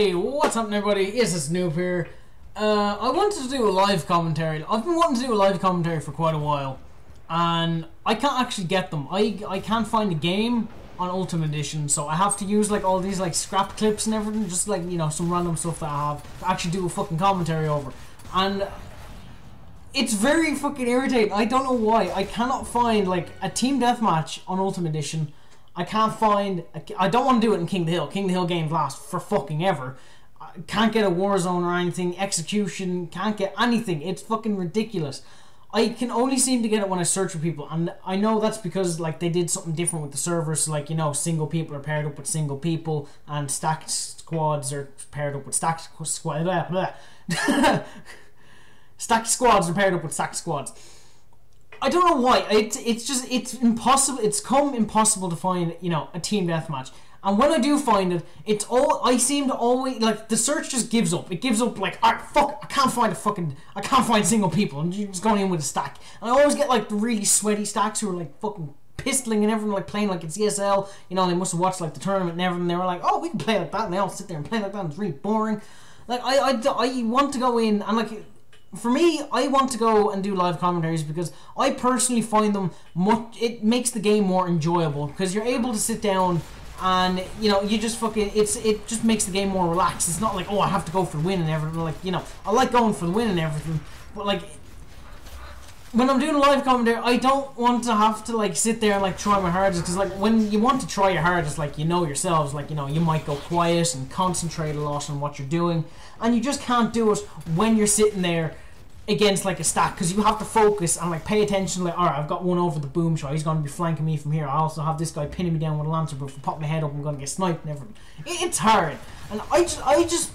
happening, everybody? Yes, it's Noob here. Uh, I wanted to do a live commentary. I've been wanting to do a live commentary for quite a while, and I can't actually get them. I I can't find the game on Ultimate Edition, so I have to use like all these like scrap clips and everything, just like you know some random stuff that I have to actually do a fucking commentary over, and it's very fucking irritating. I don't know why. I cannot find like a team deathmatch on Ultimate Edition. I can't find. I don't want to do it in King the Hill. King the Hill games last for fucking ever. I can't get a Warzone or anything. Execution can't get anything. It's fucking ridiculous. I can only seem to get it when I search for people, and I know that's because like they did something different with the servers. Like you know, single people are paired up with single people, and stacked squads are paired up with stacked squads. stacked squads are paired up with stacked squads. I don't know why. It's it's just it's impossible. It's come impossible to find you know a team deathmatch. And when I do find it, it's all I seem to always like the search just gives up. It gives up like alright fuck I can't find a fucking I can't find single people and you're just going in with a stack. And I always get like really sweaty stacks who are like fucking pistoling and everything like playing like it's ESL. You know, they must have watched like the tournament and everything. They were like, oh we can play like that and they all sit there and play like that and it's really boring. Like I I, I want to go in and like for me, I want to go and do live commentaries because I personally find them much. It makes the game more enjoyable because you're able to sit down and you know you just fucking it's it just makes the game more relaxed. It's not like oh I have to go for the win and everything. Like you know I like going for the win and everything, but like when I'm doing live commentary, I don't want to have to like sit there and like try my hardest because like when you want to try your hardest, like you know yourselves, like you know you might go quiet and concentrate a lot on what you're doing, and you just can't do it when you're sitting there against like a stack because you have to focus and like pay attention. Like, all right, I've got one over the boom shot. He's going to be flanking me from here. I also have this guy pinning me down with a lancer, but if I pop my head up, I'm going to get sniped and everything. It's hard, and I just, I just,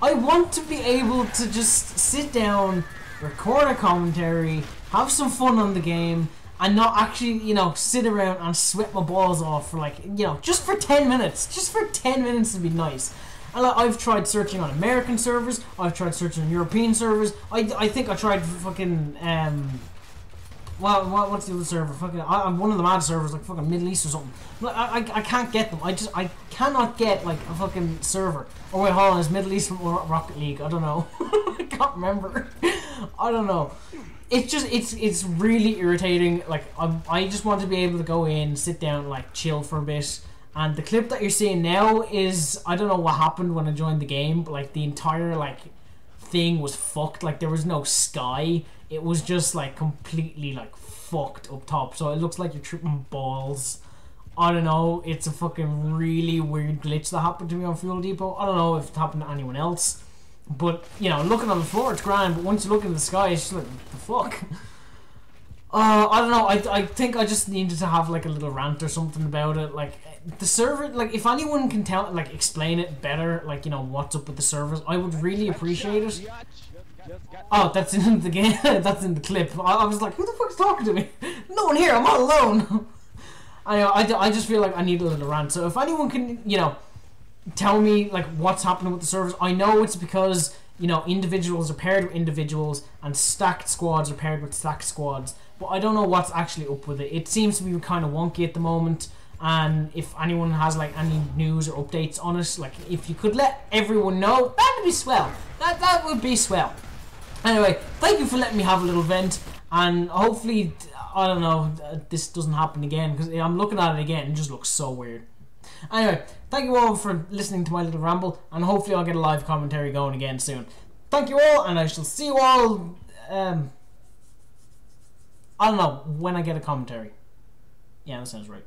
I want to be able to just sit down, record a commentary, have some fun on the game. And not actually, you know, sit around and sweat my balls off for like, you know, just for 10 minutes. Just for 10 minutes would be nice. I've tried searching on American servers. I've tried searching on European servers. I, I think I tried fucking um. Well, what's the other server? Fucking, I, am one of the mad servers, like fucking Middle East or something. I, I, I can't get them. I just, I cannot get like a fucking server. Or wait, hold on, is Middle East Rocket League? I don't know. I can't remember. I don't know. It's just, it's, it's really irritating. Like, I, I just want to be able to go in, sit down, like chill for a bit and the clip that you're seeing now is I don't know what happened when I joined the game, but like the entire like thing was fucked. Like there was no sky. It was just like completely like fucked up top. So it looks like you're tripping balls. I don't know. It's a fucking really weird glitch that happened to me on Fuel Depot. I don't know if it happened to anyone else. But, you know, looking on the floor, it's grand. But once you look in the sky, it's just like, the fuck? Uh, I don't know. I, I think I just needed to have like a little rant or something about it. Like the server, like if anyone can tell, like explain it better, like you know what's up with the servers, I would really appreciate it. Oh, that's in the game. that's in the clip. I, I, was like, who the fuck's talking to me? No one here. I'm all alone. I. I, I just feel like I need a little rant. So if anyone can, you know, tell me like what's happening with the servers, I know it's because you know individuals are paired with individuals and stacked squads are paired with stacked squads but I don't know what's actually up with it. It seems to be kind of wonky at the moment. And if anyone has like any news or updates on it, like if you could let everyone know, that would be swell. That that would be swell. Anyway, thank you for letting me have a little vent, and hopefully, I don't know, this doesn't happen again because I'm looking at it again it just looks so weird. Anyway, thank you all for listening to my little ramble, and hopefully I'll get a live commentary going again soon. Thank you all, and I shall see you all. Um, I don't know when I get a commentary. Yeah, that sounds right.